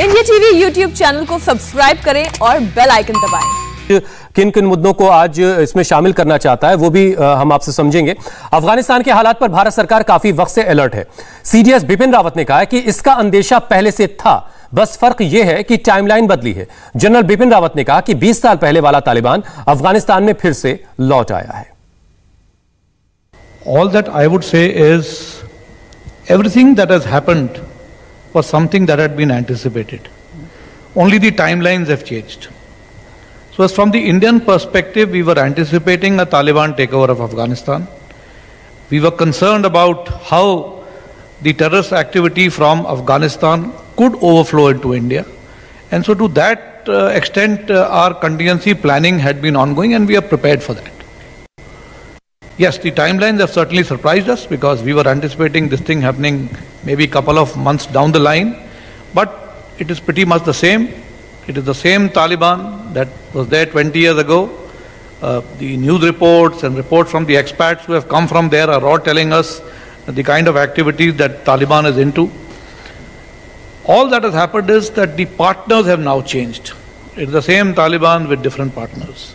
India TV YouTube channel को subscribe करें और बेल आइकन दबाएँ। किन किन मुद्दों को आज इसमें शामिल करना चाहता है वो भी हम आपसे समझेंगे। अफ़गानिस्तान के हालात पर भारत सरकार काफ़ी वक्त से अलर्ट है। सीडीएस बिपिन रावत ने कहा है कि इसका अंदेशा पहले से था। बस फ़र्क यह है कि टाइमलाइन बदली है। जनरल बिपिन रावत ने कहा कि 20 साल पहले वाला तालिबान अफ़गानिस्तान में फिर से लौट आया है। All that I would say is everything that has happened was something that had been anticipated. Only the timelines have changed. So, as from the Indian perspective, we were anticipating a Taliban takeover of Afghanistan. We were concerned about how the terrorist activity from Afghanistan could overflow into India. And so, to that uh, extent, uh, our contingency planning had been ongoing, and we are prepared for that. Yes, the timelines have certainly surprised us because we were anticipating this thing happening maybe a couple of months down the line, but it is pretty much the same. It is the same Taliban that was there 20 years ago. Uh, the news reports and reports from the expats who have come from there are all telling us the kind of activities that Taliban is into. All that has happened is that the partners have now changed. It's the same Taliban with different partners.